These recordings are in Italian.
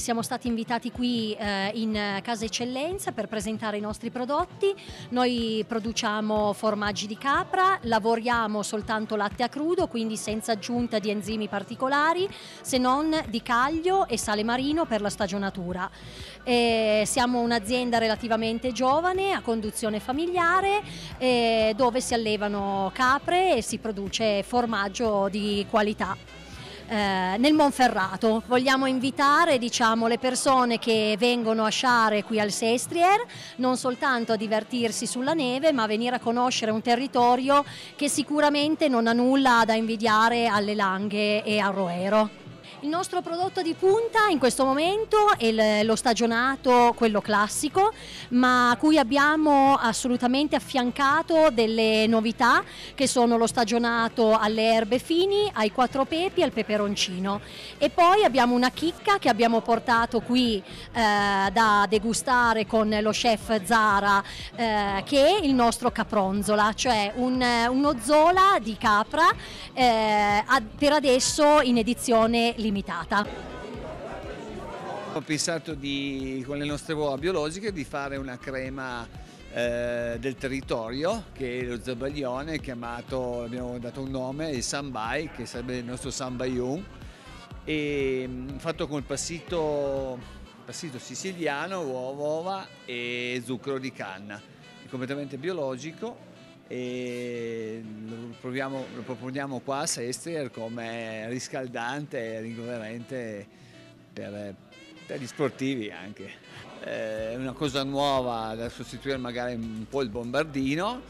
Siamo stati invitati qui eh, in Casa Eccellenza per presentare i nostri prodotti. Noi produciamo formaggi di capra, lavoriamo soltanto latte a crudo, quindi senza aggiunta di enzimi particolari, se non di caglio e sale marino per la stagionatura. E siamo un'azienda relativamente giovane, a conduzione familiare, eh, dove si allevano capre e si produce formaggio di qualità eh, nel Monferrato. Vogliamo invitare diciamo, le persone che vengono a sciare qui al Sestrier non soltanto a divertirsi sulla neve ma a venire a conoscere un territorio che sicuramente non ha nulla da invidiare alle Langhe e a Roero. Il nostro prodotto di punta in questo momento è lo stagionato, quello classico, ma a cui abbiamo assolutamente affiancato delle novità che sono lo stagionato alle erbe fini, ai quattro pepi e al peperoncino. E poi abbiamo una chicca che abbiamo portato qui eh, da degustare con lo chef Zara, eh, che è il nostro capronzola, cioè un, uno zola di capra eh, per adesso in edizione limitata limitata. Ho pensato di, con le nostre uova biologiche di fare una crema eh, del territorio che è lo zabaglione chiamato, abbiamo dato un nome, il Sambai che sarebbe il nostro Sambayun e mm, fatto con il passito, passito siciliano, uova, uova e zucchero di canna, è completamente biologico e lo, proviamo, lo proponiamo qua a Sestier come riscaldante e ringoverente per, per gli sportivi anche. È una cosa nuova da sostituire magari un po' il bombardino.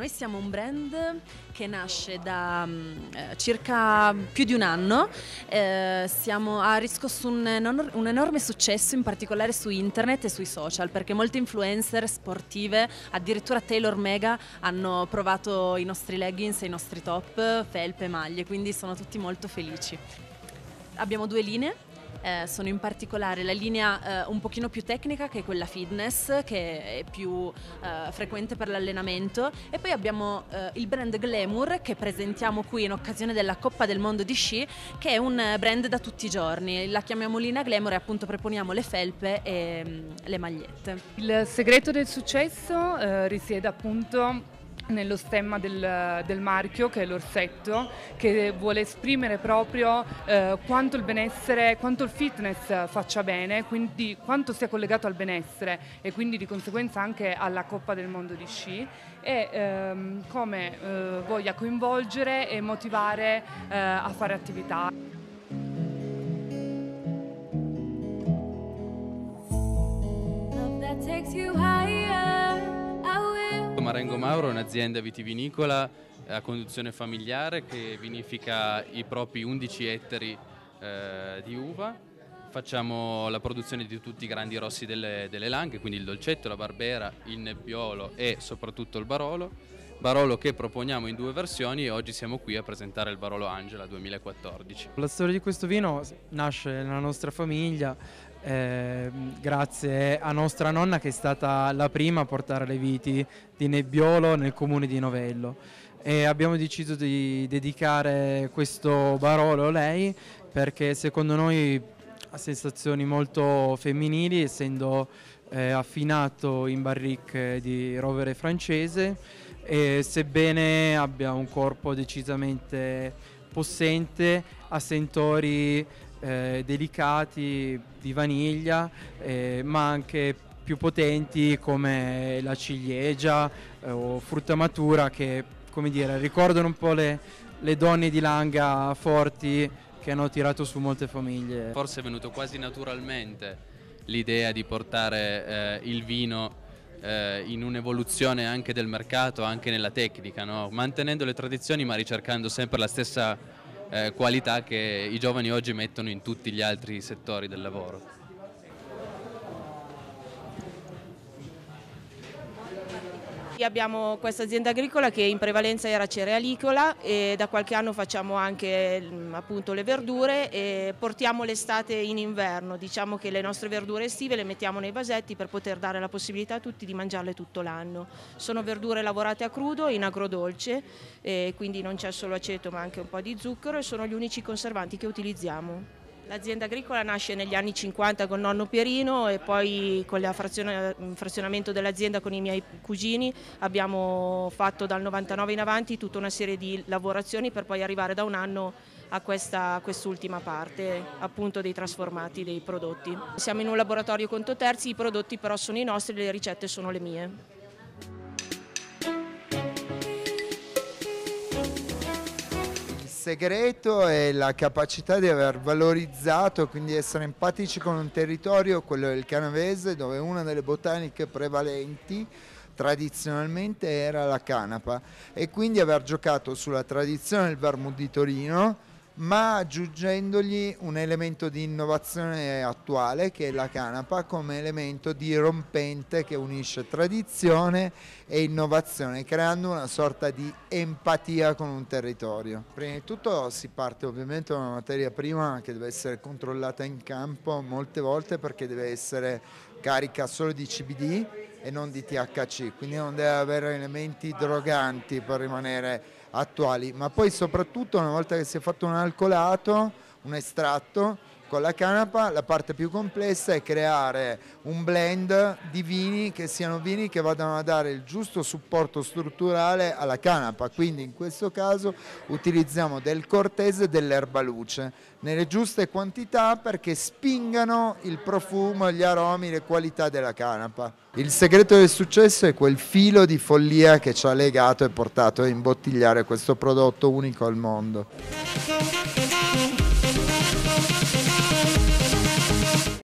Noi siamo un brand che nasce da mm, eh, circa più di un anno, eh, siamo, ha riscosso un, un, enorme successo in particolare su internet e sui social perché molte influencer sportive, addirittura Taylor Mega, hanno provato i nostri leggings e i nostri top, felpe, maglie, quindi sono tutti molto felici. Abbiamo due linee, eh, sono in particolare la linea eh, un pochino più tecnica che è quella fitness che è più eh, frequente per l'allenamento e poi abbiamo eh, il brand Glamour che presentiamo qui in occasione della Coppa del Mondo di Sci che è un brand da tutti i giorni, la chiamiamo linea Glamour e appunto proponiamo le felpe e mh, mm, le magliette. Il segreto del successo eh, risiede appunto nello stemma del, del, marchio che è l'orsetto che vuole esprimere proprio eh, quanto il benessere, quanto il fitness faccia bene, quindi quanto sia collegato al benessere e quindi di conseguenza anche alla Coppa del Mondo di sci e ehm, come eh, voglia coinvolgere e motivare eh, a fare attività. Marengo Mauro è un'azienda vitivinicola a conduzione familiare che vinifica i propri 11 ettari eh, di uva. Facciamo la produzione di tutti i grandi rossi delle, delle Langhe, quindi il dolcetto, la barbera, il nebbiolo e soprattutto il barolo. Barolo che proponiamo in due versioni e oggi siamo qui a presentare il Barolo Angela 2014. La storia di questo vino nasce nella nostra famiglia eh, grazie a nostra nonna che è stata la prima a portare le viti di Nebbiolo nel comune di Novello. E abbiamo deciso di dedicare questo Barolo a lei perché secondo noi ha sensazioni molto femminili essendo eh, affinato in barrique di rovere francese e sebbene abbia un corpo decisamente possente ha sentori eh, delicati di vaniglia, eh, ma anche più potenti come la ciliegia eh, o frutta matura che come dire, ricordano un po' le, le donne di Langa forti che hanno tirato su molte famiglie. Forse è venuto quasi naturalmente l'idea di portare eh, il vino eh, in un'evoluzione anche del mercato, anche nella tecnica, no? mantenendo le tradizioni ma ricercando sempre la stessa eh, qualità che i giovani oggi mettono in tutti gli altri settori del lavoro. Abbiamo questa azienda agricola che in prevalenza era cerealicola e da qualche anno facciamo anche mm, appunto le verdure e portiamo l'estate in inverno, diciamo che le nostre verdure estive le mettiamo nei vasetti per poter dare la possibilità a tutti di mangiarle tutto l'anno. Sono verdure lavorate a crudo in agrodolce, quindi non c'è solo aceto ma anche un po' di zucchero e sono gli unici conservanti che utilizziamo. L'azienda agricola nasce negli anni 50 con nonno Pierino e poi con il frazionamento dell'azienda con i miei cugini abbiamo fatto dal 99 in avanti tutta una serie di lavorazioni per poi arrivare da un anno a questa quest'ultima parte appunto dei trasformati dei prodotti. Siamo in un laboratorio conto terzi, i prodotti però sono i nostri, le ricette sono le mie. Segreto è la capacità di aver valorizzato, quindi essere empatici con un territorio, quello del Canavese, dove una delle botaniche prevalenti tradizionalmente era la canapa. E quindi aver giocato sulla tradizione del vermouth di Torino ma aggiungendogli un elemento di innovazione attuale che è la canapa come elemento dirompente che unisce tradizione e innovazione creando una sorta di empatia con un territorio. Prima di tutto si parte ovviamente da una materia prima che deve essere controllata in campo molte volte perché deve essere carica solo di CBD e non di THC, quindi non deve avere elementi droganti per rimanere attuali, ma poi soprattutto una volta che si è fatto un alcolato, un estratto, con la canapa la parte più complessa è creare un blend di vini che siano vini che vadano a dare il giusto supporto strutturale alla canapa, quindi in questo caso utilizziamo del cortese e dell'erba luce nelle giuste quantità perché spingano il profumo, gli aromi, le qualità della canapa. Il segreto del successo è quel filo di follia che ci ha legato e portato a imbottigliare questo prodotto unico al mondo.